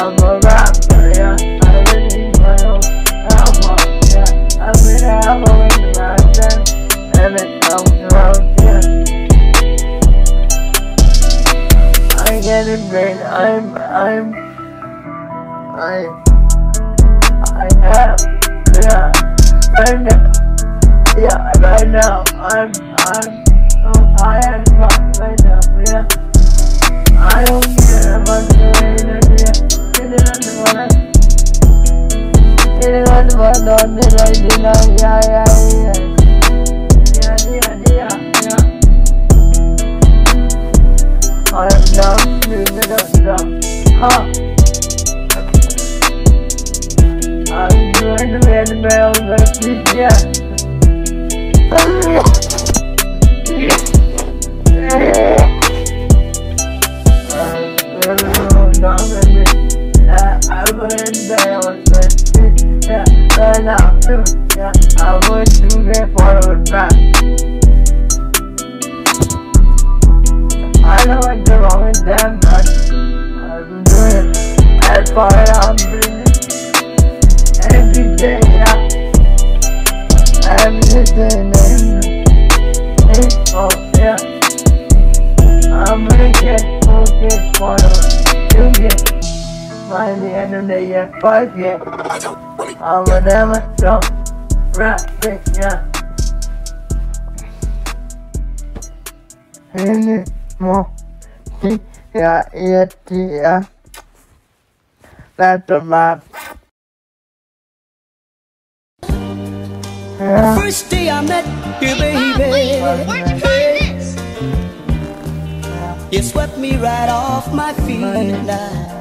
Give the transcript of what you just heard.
I'm a rapper, yeah. I really my own album, yeah. I'm an album in the mountain, and it comes around, yeah. I get it, man. I'm, I'm, I, I have, yeah. Right now, yeah. Right now, I'm, I'm, oh, I am right now, yeah. Yeah, yeah, yeah. Yeah, yeah, yeah, yeah. I am numb, moving up. Huh. I'm to be in yeah. I that forward back. I know wrong with them, but I'm doing it as far as I'm doing it. Every day, yeah. Every day, oh, yeah. I'm gonna get focused forward. You get by the end of the year, five years. I'm a never stop rapping, yeah. Anymore. Yeah, yeah, yeah. That's a map. Yeah. First day I met you, baby. Where'd you find this? You swept me right off my feet. and I